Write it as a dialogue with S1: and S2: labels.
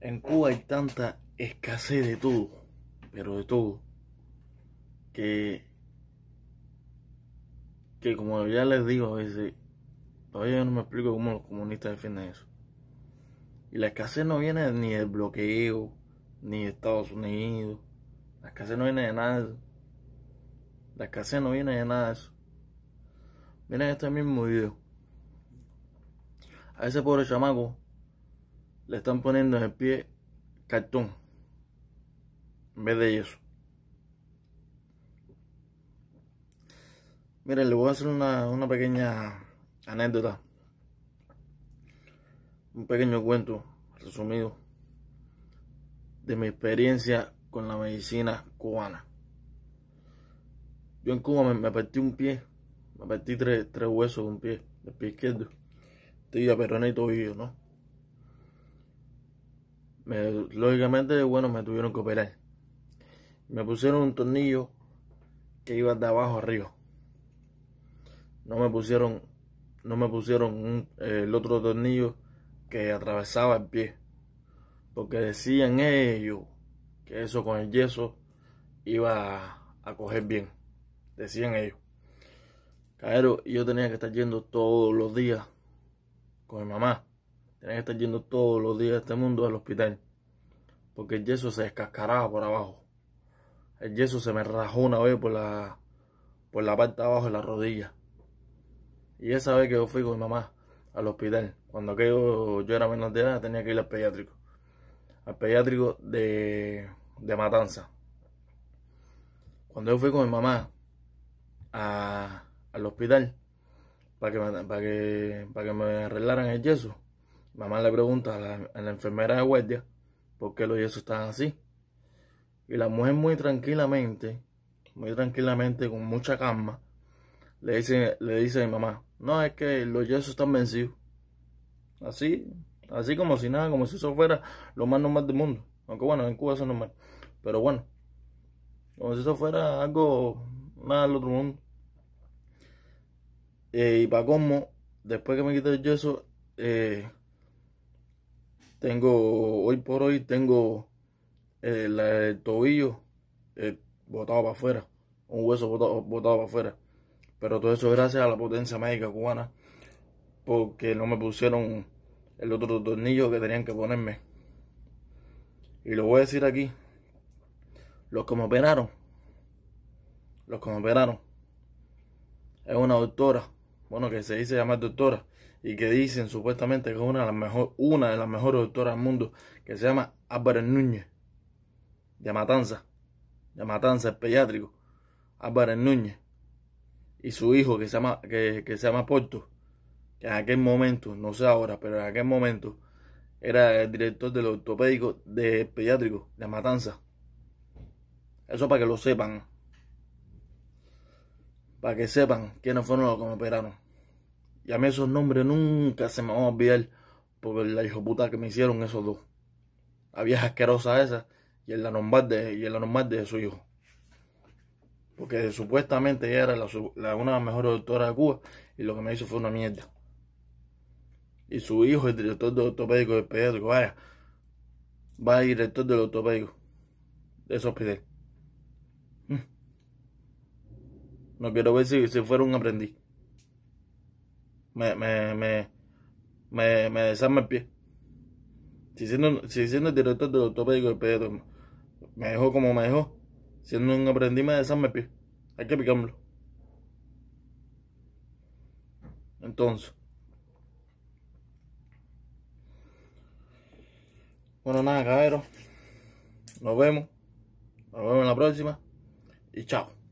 S1: En Cuba hay tanta escasez de todo, pero de todo, que, que como ya les digo a veces, todavía yo no me explico cómo los comunistas defienden eso. Y la escasez no viene ni del bloqueo, ni de Estados Unidos. La escasez no viene de nada de eso. La escasez no viene de nada de eso. Miren este mismo video. A ese pobre chamaco le están poniendo en el pie cartón en vez de yeso. Miren, le voy a hacer una, una pequeña anécdota, un pequeño cuento resumido de mi experiencia con la medicina cubana. Yo en Cuba me, me partí un pie, me partí tres, tres huesos de un pie, del pie izquierdo, tibia, perona y ¿no? Me, lógicamente, bueno, me tuvieron que operar. Me pusieron un tornillo que iba de abajo arriba. No me pusieron, no me pusieron el otro tornillo que atravesaba el pie. Porque decían ellos que eso con el yeso iba a, coger bien. Decían ellos. Caero, yo tenía que estar yendo todos los días con mi mamá. Tenía que estar yendo todos los días de este mundo al hospital. Porque el yeso se descascaraba por abajo. El yeso se me rajó una vez por la, por la parte de abajo de la rodilla. Y esa vez que yo fui con mi mamá al hospital, cuando aquello yo era menor de edad, tenía que ir al pediátrico. Al pediátrico de, de Matanza. Cuando yo fui con mi mamá al hospital para que, me, para, que, para que me arreglaran el yeso, mamá le pregunta a la, a la enfermera de guardia por qué los yesos estaban así. Y la mujer muy tranquilamente, muy tranquilamente, con mucha calma, le dice, le dice a mi mamá, no, es que los yesos están vencidos. Así, así como si nada, como si eso fuera lo más normal del mundo. Aunque bueno, en Cuba eso es normal. Pero bueno, como si eso fuera algo nada del otro mundo. Eh, y para cómo, después que me quité el yeso, eh, tengo, hoy por hoy tengo el, el tobillo eh, botado para afuera, un hueso botado, botado para afuera. Pero todo eso gracias a la potencia médica cubana, porque no me pusieron el otro tornillo que tenían que ponerme. Y lo voy a decir aquí, los que me operaron, los que me operaron, es una doctora, bueno, que se dice llamar doctora, y que dicen supuestamente que es una de las, mejor, una de las mejores doctoras del mundo, que se llama Álvarez Núñez, de Matanza, de Matanza, el pediátrico, Álvarez Núñez, y su hijo que se llama, que, que se llama Porto, que en aquel momento, no sé ahora, pero en aquel momento era el director del ortopédico de pediátrico de Matanza. Eso para que lo sepan. Para que sepan quiénes fueron los que me operaron. Y a mí esos nombres nunca se me van a olvidar por la hijo puta que me hicieron esos dos. La vieja asquerosa esa y el normal de, y el normal de su hijo. Porque supuestamente ella era la, una de las mejores doctoras de Cuba y lo que me hizo fue una mierda. Y su hijo, el director del ortopédico del pediátrico, vaya, va a director del ortopédico de ese hospital. No quiero ver si, si fuera un aprendiz. Me, me, me, me, me el pie. Si siendo, si siendo el director del ortopédico del pediátrico me dejó como me dejó, siendo un aprendiz me desarma el pie. Hay que picármelo. Entonces. Bueno, nada, cabrón. Nos vemos. Nos vemos en la próxima. Y chao.